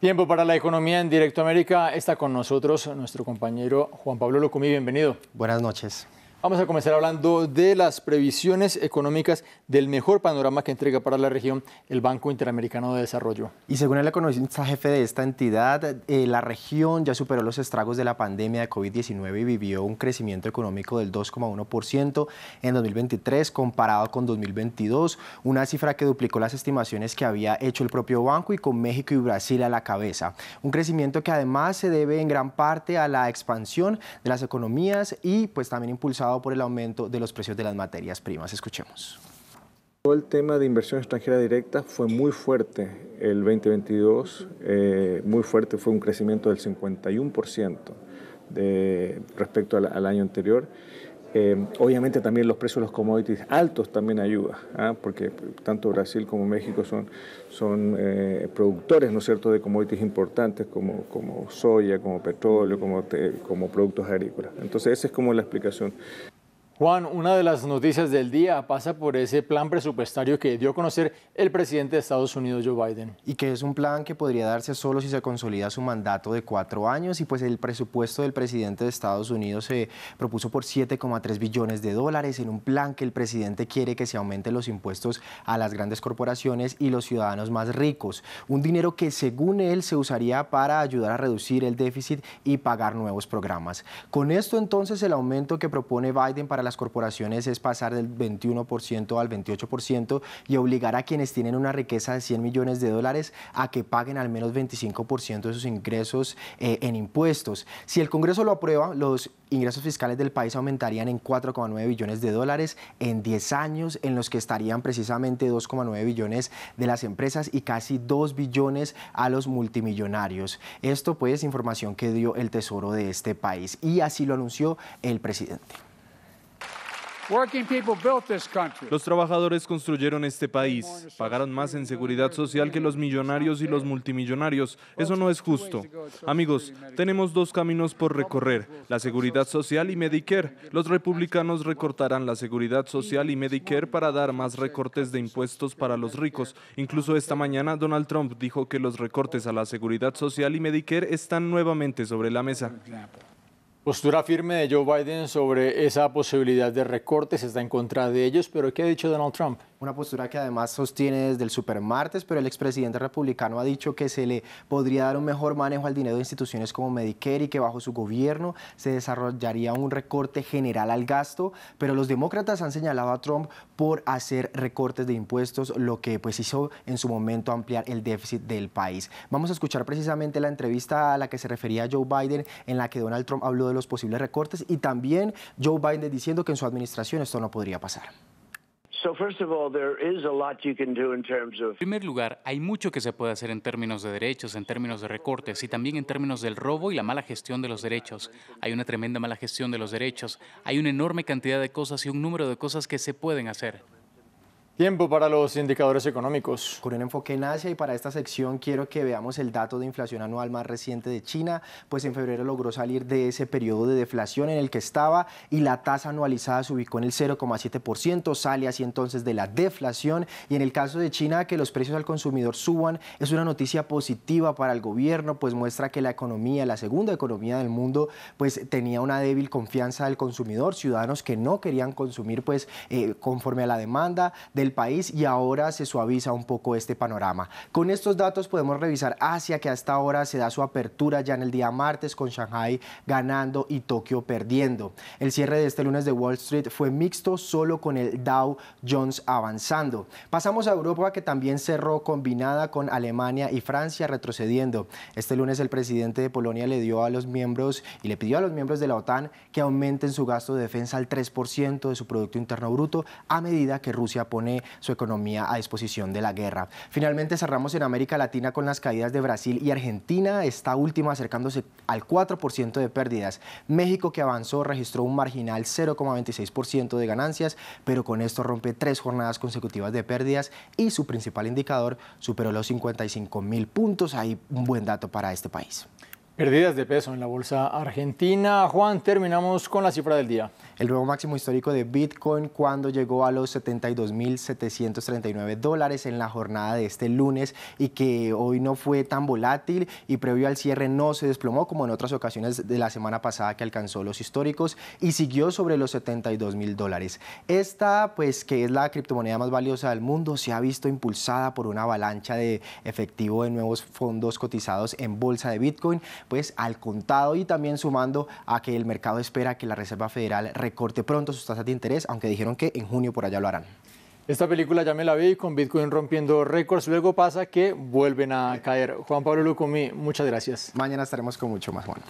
Tiempo para la economía en Directo América. Está con nosotros nuestro compañero Juan Pablo Locumí. Bienvenido. Buenas noches. Vamos a comenzar hablando de las previsiones económicas del mejor panorama que entrega para la región el Banco Interamericano de Desarrollo. Y según el economista jefe de esta entidad, eh, la región ya superó los estragos de la pandemia de COVID-19 y vivió un crecimiento económico del 2,1% en 2023 comparado con 2022, una cifra que duplicó las estimaciones que había hecho el propio banco y con México y Brasil a la cabeza. Un crecimiento que además se debe en gran parte a la expansión de las economías y pues también impulsado por el aumento de los precios de las materias primas. Escuchemos. Todo el tema de inversión extranjera directa fue muy fuerte el 2022, eh, muy fuerte, fue un crecimiento del 51% de, respecto al, al año anterior. Obviamente también los precios de los commodities altos también ayuda, ¿ah? porque tanto Brasil como México son, son eh, productores, ¿no cierto?, de commodities importantes como, como soya, como petróleo, como, como productos agrícolas. Entonces esa es como la explicación. Juan, una de las noticias del día pasa por ese plan presupuestario que dio a conocer el presidente de Estados Unidos, Joe Biden. Y que es un plan que podría darse solo si se consolida su mandato de cuatro años y pues el presupuesto del presidente de Estados Unidos se propuso por 7,3 billones de dólares en un plan que el presidente quiere que se aumenten los impuestos a las grandes corporaciones y los ciudadanos más ricos. Un dinero que según él se usaría para ayudar a reducir el déficit y pagar nuevos programas. Con esto entonces el aumento que propone Biden para las corporaciones es pasar del 21% al 28% y obligar a quienes tienen una riqueza de 100 millones de dólares a que paguen al menos 25% de sus ingresos eh, en impuestos. Si el Congreso lo aprueba, los ingresos fiscales del país aumentarían en 4,9 billones de dólares en 10 años, en los que estarían precisamente 2,9 billones de las empresas y casi 2 billones a los multimillonarios. Esto pues es información que dio el Tesoro de este país y así lo anunció el presidente. Los trabajadores construyeron este país, pagaron más en seguridad social que los millonarios y los multimillonarios. Eso no es justo. Amigos, tenemos dos caminos por recorrer, la seguridad social y Medicare. Los republicanos recortarán la seguridad social y Medicare para dar más recortes de impuestos para los ricos. Incluso esta mañana Donald Trump dijo que los recortes a la seguridad social y Medicare están nuevamente sobre la mesa. Postura firme de Joe Biden sobre esa posibilidad de recortes, está en contra de ellos, pero ¿qué ha dicho Donald Trump? Una postura que además sostiene desde el supermartes, pero el expresidente republicano ha dicho que se le podría dar un mejor manejo al dinero de instituciones como Medicare y que bajo su gobierno se desarrollaría un recorte general al gasto, pero los demócratas han señalado a Trump por hacer recortes de impuestos, lo que pues hizo en su momento ampliar el déficit del país. Vamos a escuchar precisamente la entrevista a la que se refería Joe Biden, en la que Donald Trump habló de los posibles recortes y también Joe Biden diciendo que en su administración esto no podría pasar. En primer lugar, hay mucho que se puede hacer en términos de derechos, en términos de recortes y también en términos del robo y la mala gestión de los derechos. Hay una tremenda mala gestión de los derechos, hay una enorme cantidad de cosas y un número de cosas que se pueden hacer. Tiempo para los indicadores económicos. Con un enfoque en Asia y para esta sección quiero que veamos el dato de inflación anual más reciente de China, pues en febrero logró salir de ese periodo de deflación en el que estaba y la tasa anualizada se ubicó en el 0,7%, sale así entonces de la deflación y en el caso de China que los precios al consumidor suban es una noticia positiva para el gobierno, pues muestra que la economía, la segunda economía del mundo, pues tenía una débil confianza del consumidor, ciudadanos que no querían consumir pues eh, conforme a la demanda de país y ahora se suaviza un poco este panorama. Con estos datos podemos revisar Asia, que hasta ahora se da su apertura ya en el día martes con Shanghai ganando y Tokio perdiendo. El cierre de este lunes de Wall Street fue mixto, solo con el Dow Jones avanzando. Pasamos a Europa, que también cerró combinada con Alemania y Francia retrocediendo. Este lunes el presidente de Polonia le dio a los miembros y le pidió a los miembros de la OTAN que aumenten su gasto de defensa al 3% de su Producto Interno Bruto a medida que Rusia pone su economía a disposición de la guerra. Finalmente cerramos en América Latina con las caídas de Brasil y Argentina, esta última acercándose al 4% de pérdidas. México que avanzó registró un marginal 0,26% de ganancias, pero con esto rompe tres jornadas consecutivas de pérdidas y su principal indicador superó los 55 mil puntos. Hay un buen dato para este país. Pérdidas de peso en la bolsa argentina. Juan, terminamos con la cifra del día. El nuevo máximo histórico de Bitcoin cuando llegó a los 72.739 dólares en la jornada de este lunes y que hoy no fue tan volátil y previo al cierre no se desplomó como en otras ocasiones de la semana pasada que alcanzó los históricos y siguió sobre los 72.000 dólares. Esta, pues que es la criptomoneda más valiosa del mundo, se ha visto impulsada por una avalancha de efectivo de nuevos fondos cotizados en bolsa de Bitcoin pues al contado y también sumando a que el mercado espera que la Reserva Federal recorte pronto sus tasas de interés, aunque dijeron que en junio por allá lo harán. Esta película ya me la vi con Bitcoin rompiendo récords, luego pasa que vuelven a caer. Juan Pablo Lucumí, muchas gracias. Mañana estaremos con mucho más, Juan.